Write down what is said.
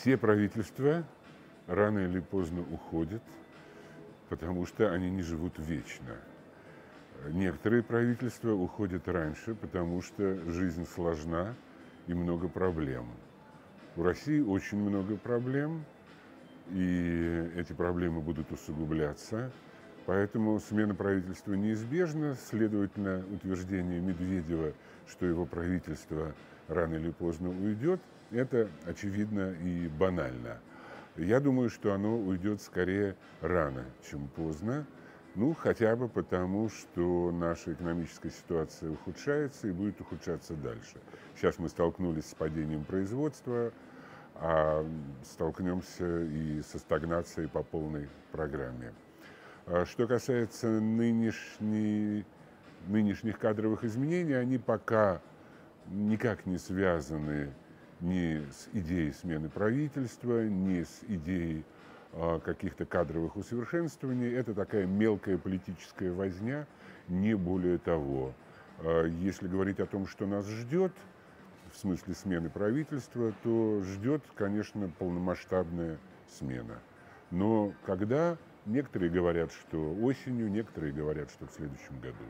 Все правительства рано или поздно уходят, потому что они не живут вечно. Некоторые правительства уходят раньше, потому что жизнь сложна и много проблем. У России очень много проблем, и эти проблемы будут усугубляться. Поэтому смена правительства неизбежна. Следовательно, утверждение Медведева, что его правительство рано или поздно уйдет, это очевидно и банально. Я думаю, что оно уйдет скорее рано, чем поздно. Ну, хотя бы потому, что наша экономическая ситуация ухудшается и будет ухудшаться дальше. Сейчас мы столкнулись с падением производства, а столкнемся и со стагнацией по полной программе. А что касается нынешней, нынешних кадровых изменений, они пока никак не связаны ни с идеей смены правительства, ни с идеей а, каких-то кадровых усовершенствований. Это такая мелкая политическая возня, не более того. А, если говорить о том, что нас ждет, в смысле смены правительства, то ждет, конечно, полномасштабная смена. Но когда некоторые говорят, что осенью, некоторые говорят, что в следующем году.